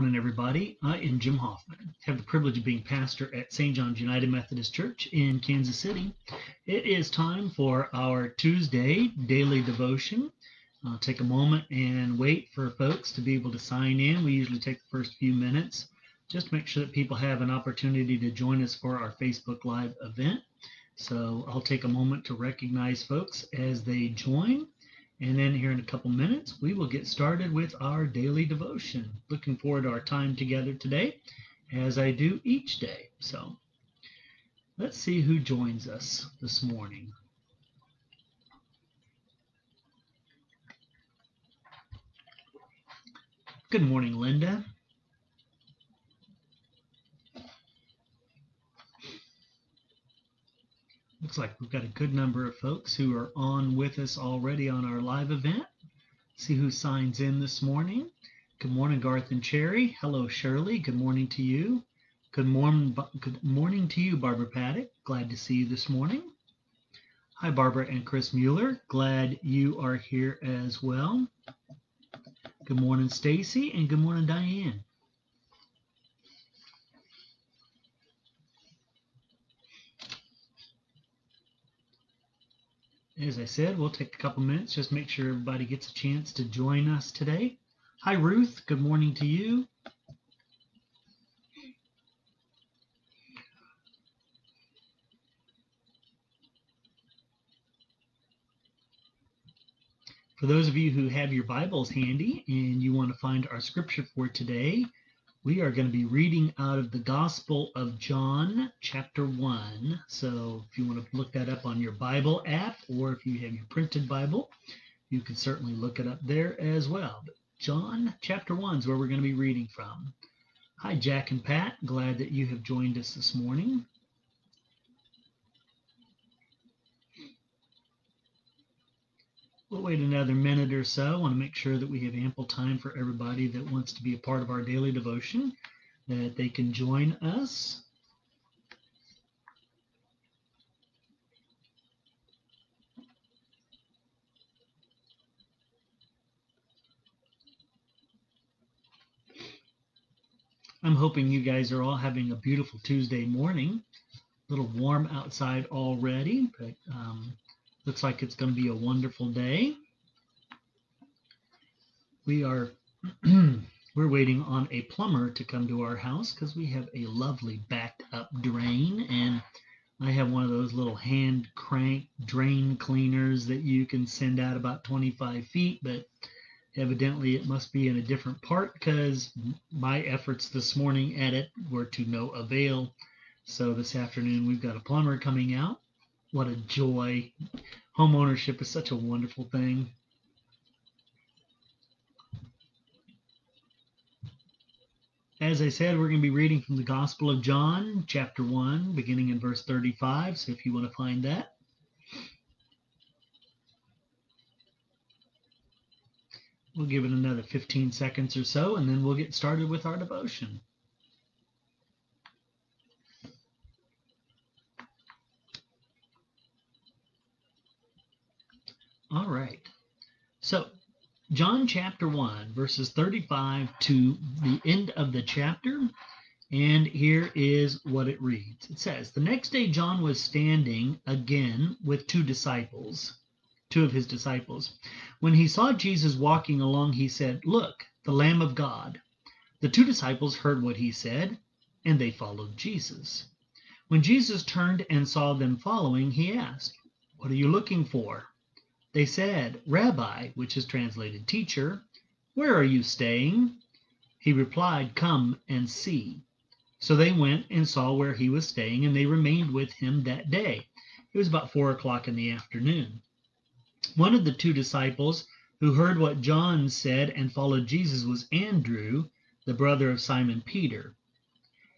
morning, everybody. I am Jim Hoffman. I have the privilege of being pastor at St. John's United Methodist Church in Kansas City. It is time for our Tuesday daily devotion. I'll take a moment and wait for folks to be able to sign in. We usually take the first few minutes just make sure that people have an opportunity to join us for our Facebook Live event. So I'll take a moment to recognize folks as they join. And then here in a couple minutes, we will get started with our daily devotion. Looking forward to our time together today, as I do each day. So let's see who joins us this morning. Good morning, Linda. Looks like we've got a good number of folks who are on with us already on our live event. See who signs in this morning. Good morning, Garth and Cherry. Hello, Shirley. Good morning to you. Good morning, good morning to you, Barbara Paddock. Glad to see you this morning. Hi, Barbara and Chris Mueller. Glad you are here as well. Good morning, Stacy, and good morning, Diane. As I said, we'll take a couple minutes, just make sure everybody gets a chance to join us today. Hi, Ruth. Good morning to you. For those of you who have your Bibles handy and you want to find our scripture for today, we are going to be reading out of the Gospel of John, chapter 1. So if you want to look that up on your Bible app or if you have your printed Bible, you can certainly look it up there as well. But John, chapter 1 is where we're going to be reading from. Hi, Jack and Pat. Glad that you have joined us this morning. We'll wait another minute or so. I want to make sure that we have ample time for everybody that wants to be a part of our daily devotion, that they can join us. I'm hoping you guys are all having a beautiful Tuesday morning. A little warm outside already, but um, Looks like it's going to be a wonderful day. We are we're waiting on a plumber to come to our house because we have a lovely backed up drain and I have one of those little hand crank drain cleaners that you can send out about 25 feet, but evidently it must be in a different part because my efforts this morning at it were to no avail. So this afternoon we've got a plumber coming out what a joy. Home ownership is such a wonderful thing. As I said, we're going to be reading from the Gospel of John, chapter 1, beginning in verse 35. So if you want to find that. We'll give it another 15 seconds or so, and then we'll get started with our devotion. All right. So, John chapter 1, verses 35 to the end of the chapter. And here is what it reads It says, The next day John was standing again with two disciples, two of his disciples. When he saw Jesus walking along, he said, Look, the Lamb of God. The two disciples heard what he said, and they followed Jesus. When Jesus turned and saw them following, he asked, What are you looking for? They said, Rabbi, which is translated teacher, where are you staying? He replied, Come and see. So they went and saw where he was staying, and they remained with him that day. It was about four o'clock in the afternoon. One of the two disciples who heard what John said and followed Jesus was Andrew, the brother of Simon Peter.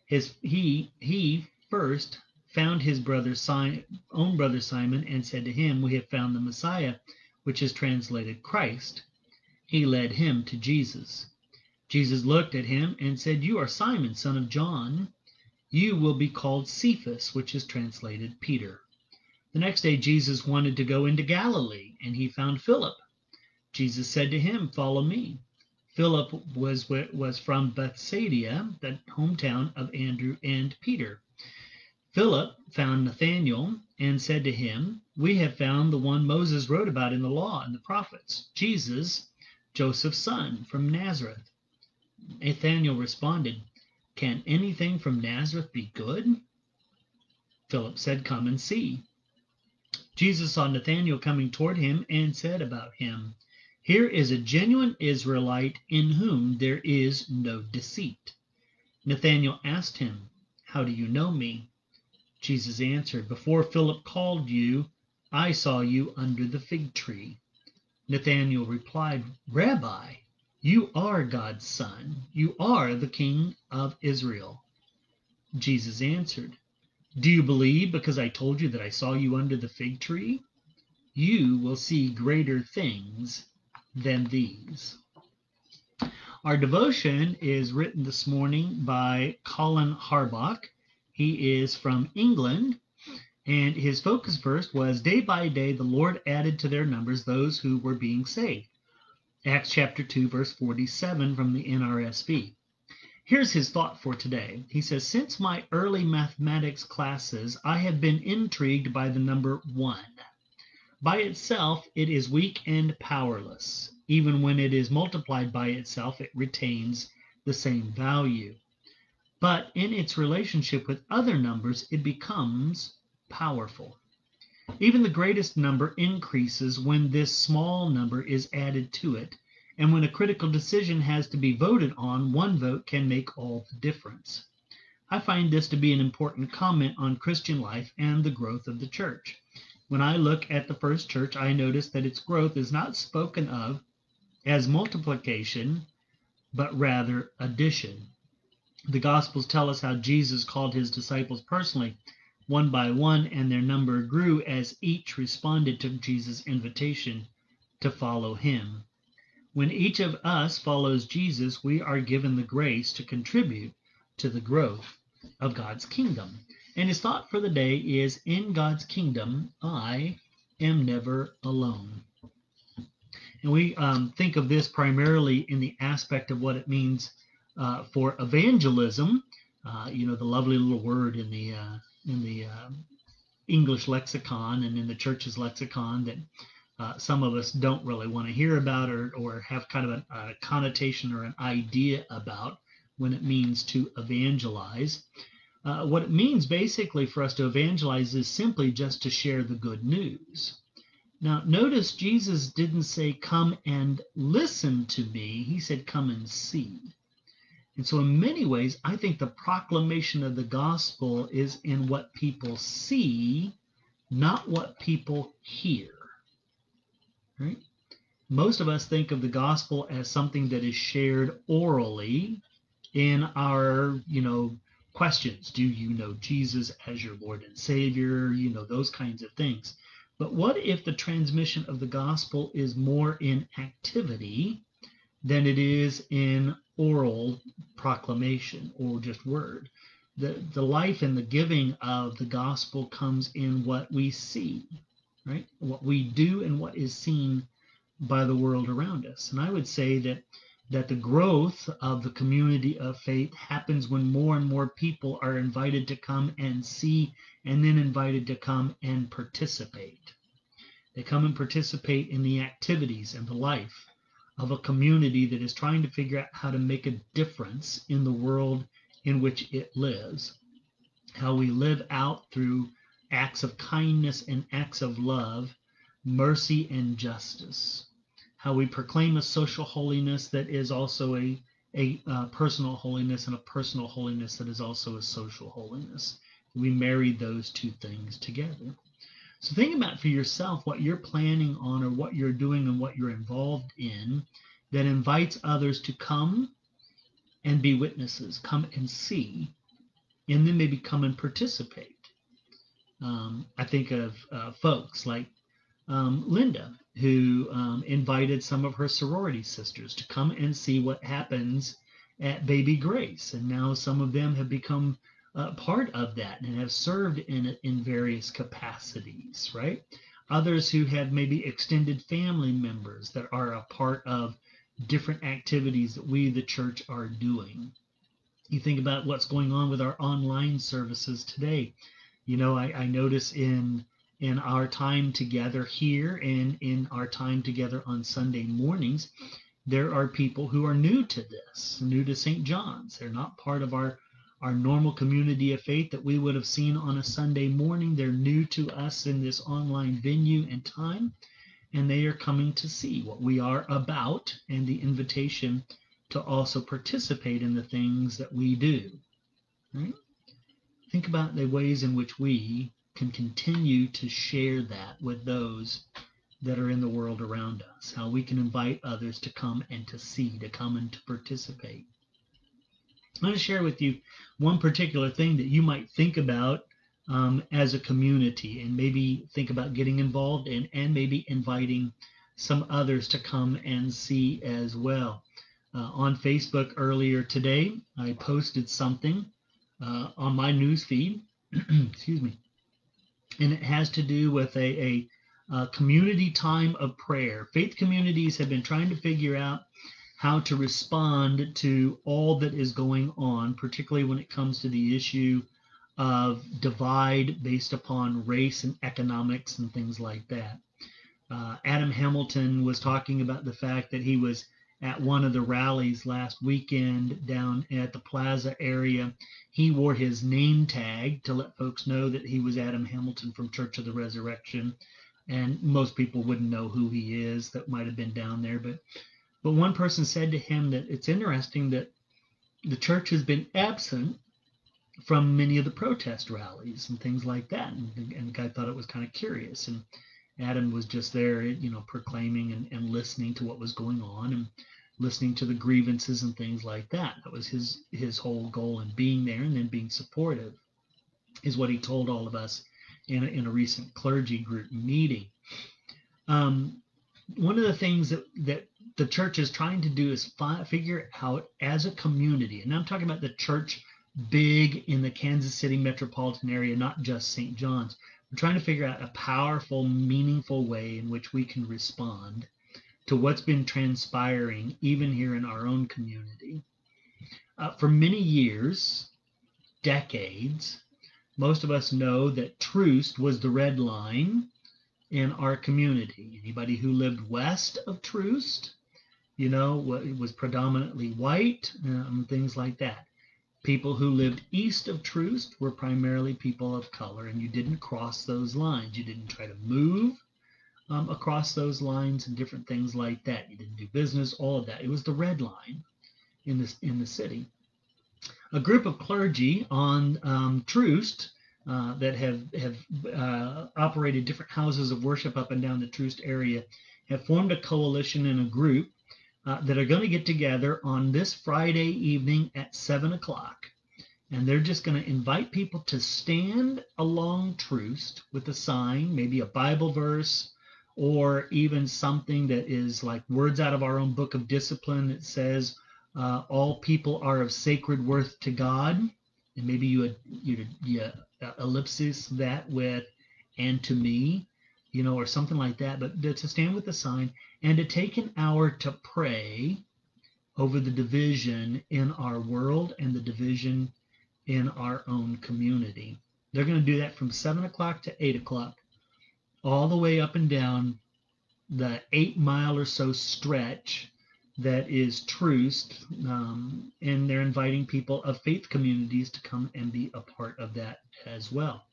His, he, he first found his brother Simon, own brother Simon and said to him, We have found the Messiah, which is translated Christ. He led him to Jesus. Jesus looked at him and said, You are Simon, son of John. You will be called Cephas, which is translated Peter. The next day Jesus wanted to go into Galilee, and he found Philip. Jesus said to him, Follow me. Philip was was from Bethsaida, the hometown of Andrew and Peter. Philip found Nathanael and said to him, We have found the one Moses wrote about in the law and the prophets, Jesus, Joseph's son from Nazareth. Nathanael responded, Can anything from Nazareth be good? Philip said, Come and see. Jesus saw Nathanael coming toward him and said about him, Here is a genuine Israelite in whom there is no deceit. Nathanael asked him, How do you know me? Jesus answered, Before Philip called you, I saw you under the fig tree. Nathanael replied, Rabbi, you are God's son. You are the king of Israel. Jesus answered, Do you believe because I told you that I saw you under the fig tree? You will see greater things than these. Our devotion is written this morning by Colin Harbach he is from England, and his focus verse was day by day the Lord added to their numbers those who were being saved. Acts chapter 2, verse 47 from the NRSV. Here's his thought for today. He says, Since my early mathematics classes, I have been intrigued by the number one. By itself, it is weak and powerless. Even when it is multiplied by itself, it retains the same value but in its relationship with other numbers, it becomes powerful. Even the greatest number increases when this small number is added to it, and when a critical decision has to be voted on, one vote can make all the difference. I find this to be an important comment on Christian life and the growth of the church. When I look at the first church, I notice that its growth is not spoken of as multiplication, but rather addition. The Gospels tell us how Jesus called his disciples personally, one by one, and their number grew as each responded to Jesus' invitation to follow him. When each of us follows Jesus, we are given the grace to contribute to the growth of God's kingdom. And his thought for the day is In God's kingdom, I am never alone. And we um, think of this primarily in the aspect of what it means uh, for evangelism, uh, you know, the lovely little word in the uh, in the uh, English lexicon and in the church's lexicon that uh, some of us don't really want to hear about or, or have kind of a, a connotation or an idea about when it means to evangelize. Uh, what it means basically for us to evangelize is simply just to share the good news. Now, notice Jesus didn't say, Come and listen to me. He said, Come and see. And so, in many ways, I think the proclamation of the gospel is in what people see, not what people hear. Right? Most of us think of the gospel as something that is shared orally in our, you know, questions. Do you know Jesus as your Lord and Savior? You know, those kinds of things. But what if the transmission of the gospel is more in activity than it is in oral proclamation or just word. The, the life and the giving of the gospel comes in what we see, right? What we do and what is seen by the world around us. And I would say that that the growth of the community of faith happens when more and more people are invited to come and see and then invited to come and participate. They come and participate in the activities and the life of a community that is trying to figure out how to make a difference in the world in which it lives. How we live out through acts of kindness and acts of love, mercy and justice. How we proclaim a social holiness that is also a, a uh, personal holiness and a personal holiness that is also a social holiness. We marry those two things together. So think about for yourself what you're planning on or what you're doing and what you're involved in that invites others to come and be witnesses, come and see, and then maybe come and participate. Um, I think of uh, folks like um, Linda, who um, invited some of her sorority sisters to come and see what happens at Baby Grace. And now some of them have become uh, part of that and have served in in various capacities, right? Others who have maybe extended family members that are a part of different activities that we, the church, are doing. You think about what's going on with our online services today. You know, I, I notice in in our time together here and in our time together on Sunday mornings, there are people who are new to this, new to St. John's. They're not part of our our normal community of faith that we would have seen on a Sunday morning. They're new to us in this online venue and time, and they are coming to see what we are about and the invitation to also participate in the things that we do. Right? Think about the ways in which we can continue to share that with those that are in the world around us, how we can invite others to come and to see, to come and to participate. I'm going to share with you one particular thing that you might think about um, as a community and maybe think about getting involved in and maybe inviting some others to come and see as well. Uh, on Facebook earlier today, I posted something uh, on my news feed, excuse me, and it has to do with a, a uh, community time of prayer. Faith communities have been trying to figure out how to respond to all that is going on, particularly when it comes to the issue of divide based upon race and economics and things like that. Uh, Adam Hamilton was talking about the fact that he was at one of the rallies last weekend down at the plaza area. He wore his name tag to let folks know that he was Adam Hamilton from Church of the Resurrection and most people wouldn't know who he is that might have been down there. But but one person said to him that it's interesting that the church has been absent from many of the protest rallies and things like that. And, and the guy thought it was kind of curious. And Adam was just there, you know, proclaiming and, and listening to what was going on and listening to the grievances and things like that. That was his his whole goal in being there and then being supportive is what he told all of us in a, in a recent clergy group meeting. Um, one of the things that, that the church is trying to do is fi- figure out as a community, and I'm talking about the church big in the Kansas City metropolitan area, not just St. John's. We're trying to figure out a powerful, meaningful way in which we can respond to what's been transpiring, even here in our own community. Uh, for many years, decades, most of us know that Troost was the red line in our community. Anybody who lived west of Troost, you know, it was predominantly white, um, things like that. People who lived east of Troost were primarily people of color, and you didn't cross those lines. You didn't try to move um, across those lines and different things like that. You didn't do business, all of that. It was the red line in this in the city a group of clergy on um, Troost uh, that have have uh, operated different houses of worship up and down the Troost area have formed a coalition and a group uh, that are going to get together on this Friday evening at seven o'clock, and they're just going to invite people to stand along Troost with a sign, maybe a Bible verse. Or even something that is like words out of our own book of discipline that says, uh, all people are of sacred worth to God, and maybe you you you uh, ellipsis that with and to me, you know, or something like that. But to stand with the sign and to take an hour to pray over the division in our world and the division in our own community. They're going to do that from seven o'clock to eight o'clock, all the way up and down the eight mile or so stretch that is Troost, um, and they're inviting people of faith communities to come and be a part of that as well.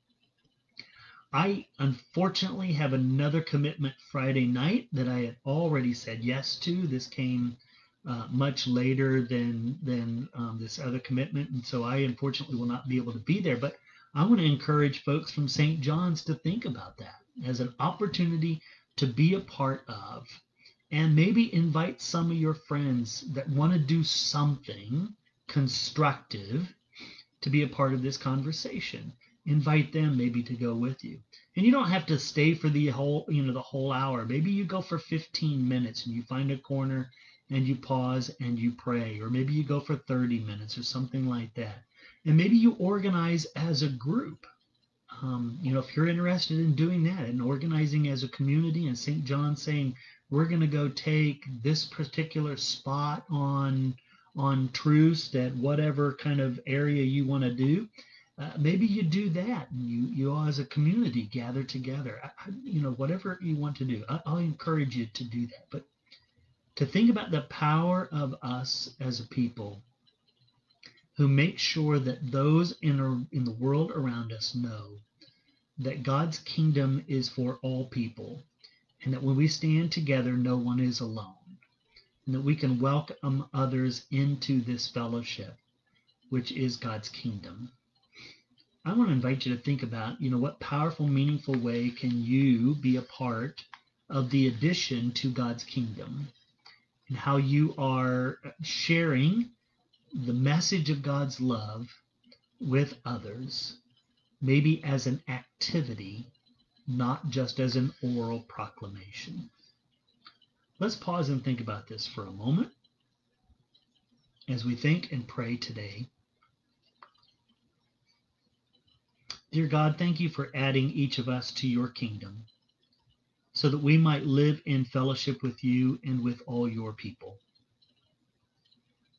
I unfortunately have another commitment Friday night that I had already said yes to. This came uh, much later than than um, this other commitment, and so I unfortunately will not be able to be there. But I want to encourage folks from St. John's to think about that as an opportunity to be a part of and maybe invite some of your friends that want to do something constructive to be a part of this conversation invite them maybe to go with you. And you don't have to stay for the whole you know the whole hour. Maybe you go for 15 minutes and you find a corner and you pause and you pray. Or maybe you go for 30 minutes or something like that. And maybe you organize as a group. Um, you know, if you're interested in doing that and organizing as a community, and St. John saying we're going to go take this particular spot on on Troost at whatever kind of area you want to do, uh, maybe you do that and you you all as a community gather together. I, you know, whatever you want to do, I, I'll encourage you to do that. But to think about the power of us as a people who make sure that those in, in the world around us know that God's kingdom is for all people, and that when we stand together, no one is alone, and that we can welcome others into this fellowship, which is God's kingdom. I want to invite you to think about, you know, what powerful, meaningful way can you be a part of the addition to God's kingdom, and how you are sharing the message of God's love with others, maybe as an activity, not just as an oral proclamation. Let's pause and think about this for a moment as we think and pray today. Dear God, thank you for adding each of us to your kingdom so that we might live in fellowship with you and with all your people.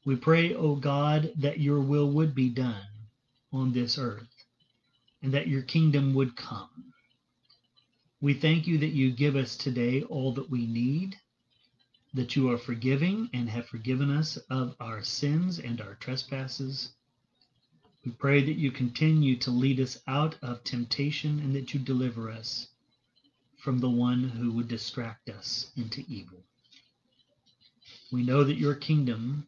We pray, O God, that your will would be done on this earth and that your kingdom would come. We thank you that you give us today all that we need, that you are forgiving and have forgiven us of our sins and our trespasses. We pray that you continue to lead us out of temptation and that you deliver us from the one who would distract us into evil. We know that your kingdom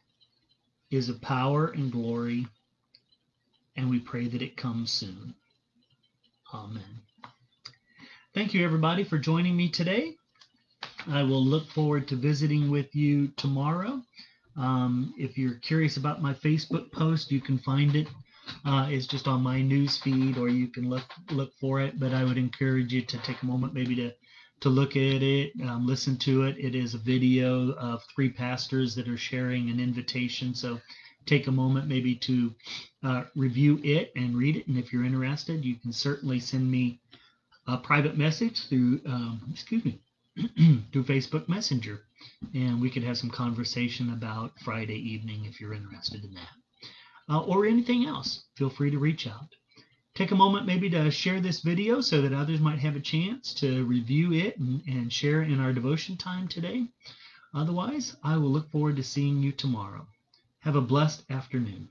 is of power and glory, and we pray that it comes soon. Amen. Thank you, everybody, for joining me today. I will look forward to visiting with you tomorrow. Um, if you're curious about my Facebook post, you can find it. Uh, it's just on my news feed, or you can look look for it. But I would encourage you to take a moment, maybe to to look at it, um, listen to it. It is a video of three pastors that are sharing an invitation. So take a moment maybe to uh, review it and read it. And if you're interested, you can certainly send me a private message through, um, excuse me, through Facebook Messenger. And we could have some conversation about Friday evening if you're interested in that. Uh, or anything else. Feel free to reach out take a moment maybe to share this video so that others might have a chance to review it and, and share in our devotion time today. Otherwise, I will look forward to seeing you tomorrow. Have a blessed afternoon.